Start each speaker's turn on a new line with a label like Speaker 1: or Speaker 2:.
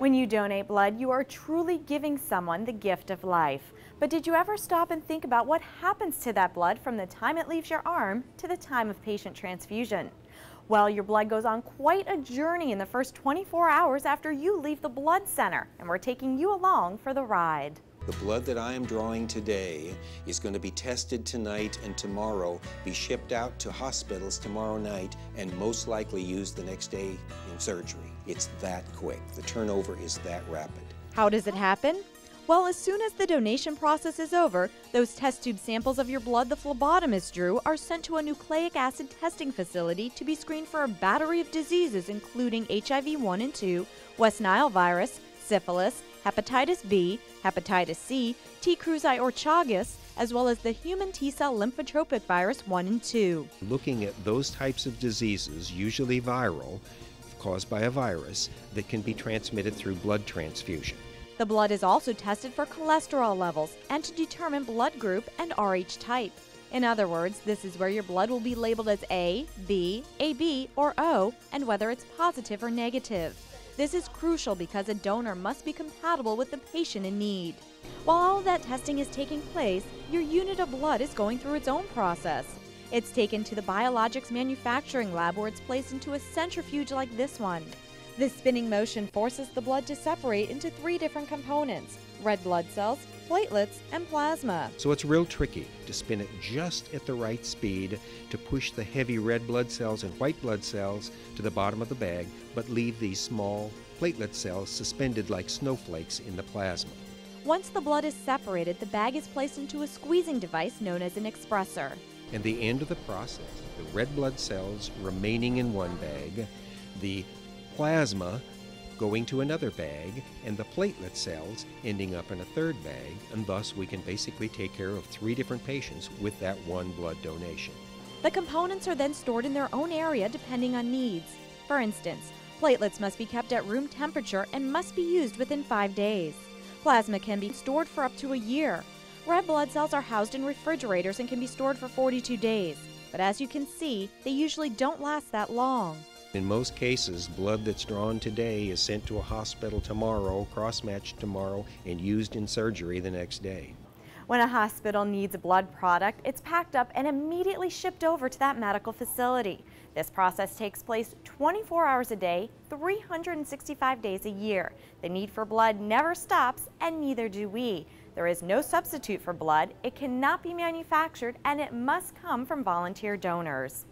Speaker 1: When you donate blood, you are truly giving someone the gift of life. But did you ever stop and think about what happens to that blood from the time it leaves your arm to the time of patient transfusion? Well, your blood goes on quite a journey in the first 24 hours after you leave the blood center, and we're taking you along for the ride.
Speaker 2: The blood that I am drawing today is going to be tested tonight and tomorrow, be shipped out to hospitals tomorrow night, and most likely used the next day in surgery. It's that quick. The turnover is that rapid.
Speaker 1: How does it happen? Well, as soon as the donation process is over, those test tube samples of your blood the phlebotomist drew are sent to a nucleic acid testing facility to be screened for a battery of diseases including HIV 1 and 2, West Nile virus, syphilis, hepatitis B, hepatitis C, T. cruzi or Chagas, as well as the human T cell lymphotropic virus 1 and 2.
Speaker 3: Looking at those types of diseases, usually viral, caused by a virus, that can be transmitted through blood transfusion.
Speaker 1: The blood is also tested for cholesterol levels and to determine blood group and Rh type. In other words, this is where your blood will be labeled as A, B, AB, or O, and whether it's positive or negative. This is crucial because a donor must be compatible with the patient in need. While all of that testing is taking place, your unit of blood is going through its own process. It's taken to the biologics manufacturing lab where it's placed into a centrifuge like this one. This spinning motion forces the blood to separate into three different components red blood cells, platelets, and plasma.
Speaker 3: So it's real tricky to spin it just at the right speed to push the heavy red blood cells and white blood cells to the bottom of the bag, but leave these small platelet cells suspended like snowflakes in the plasma.
Speaker 1: Once the blood is separated, the bag is placed into a squeezing device known as an expressor.
Speaker 3: And the end of the process, the red blood cells remaining in one bag, the plasma going to another bag, and the platelet cells ending up in a third bag, and thus we can basically take care of three different patients with that one blood donation.
Speaker 1: The components are then stored in their own area depending on needs. For instance, platelets must be kept at room temperature and must be used within five days. Plasma can be stored for up to a year. Red blood cells are housed in refrigerators and can be stored for 42 days. But as you can see, they usually don't last that long.
Speaker 3: In most cases, blood that's drawn today is sent to a hospital tomorrow, cross matched tomorrow, and used in surgery the next day.
Speaker 1: When a hospital needs a blood product, it's packed up and immediately shipped over to that medical facility. This process takes place 24 hours a day, 365 days a year. The need for blood never stops, and neither do we. There is no substitute for blood, it cannot be manufactured, and it must come from volunteer donors.